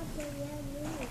What do you mean?